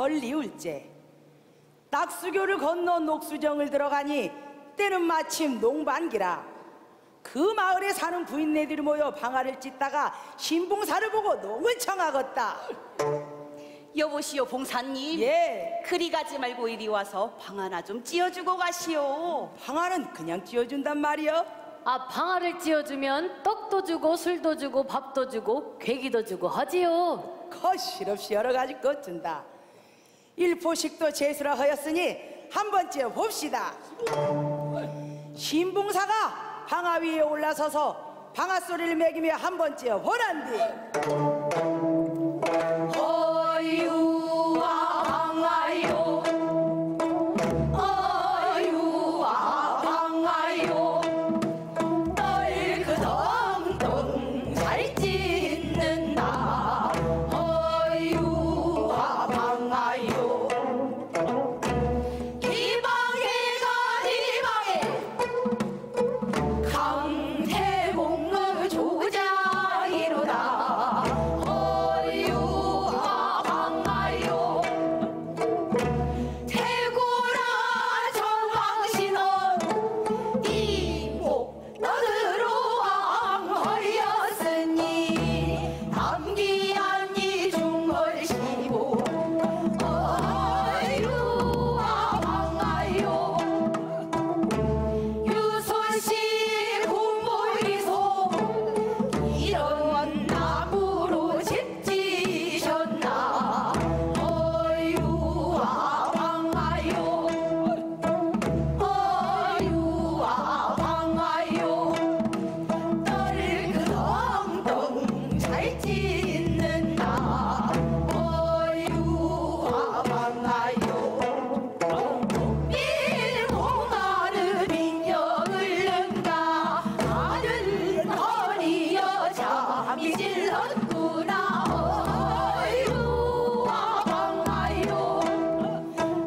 헐리울제. 낙수교를 건너 녹수정을 들어가니 때는 마침 농반기라. 그 마을에 사는 부인네들이 모여 방아를 찢다가 신봉사를 보고 너무 청하겄다. 여보시오 봉사님. 예. 그리 가지 말고 이리 와서 방아나 좀 찧어주고 가시오. 방아는 그냥 찧어준단 말이여. 아 방아를 찧어주면 떡도 주고 술도 주고 밥도 주고 괴기도 주고 하지요. 거실없이 여러 가지 것 준다. 일포식도 제수라 하였으니 한 번째 봅시다. 신봉사가 방아 위에 올라서서 방아 소리를 매기며 한 번째 보란디.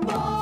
Oh.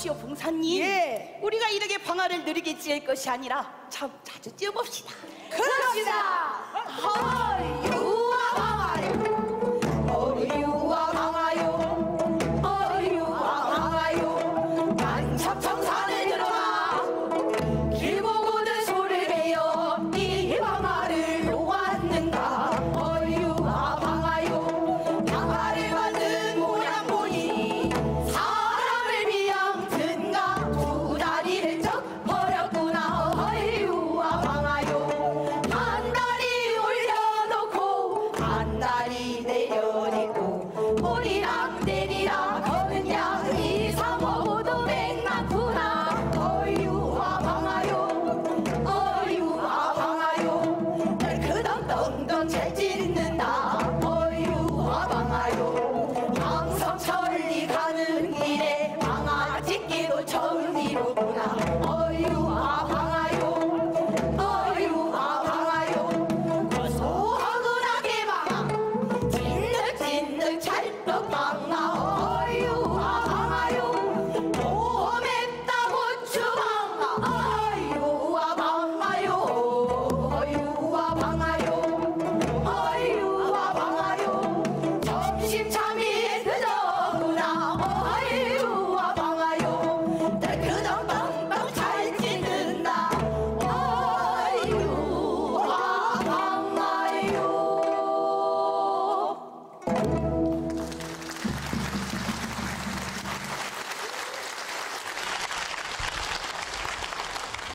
하시오 봉사님 예. 우리가 이렇게 방아를 느리게 지을 것이 아니라 참 자주 뛰어봅시다 그럽시다. Put it out.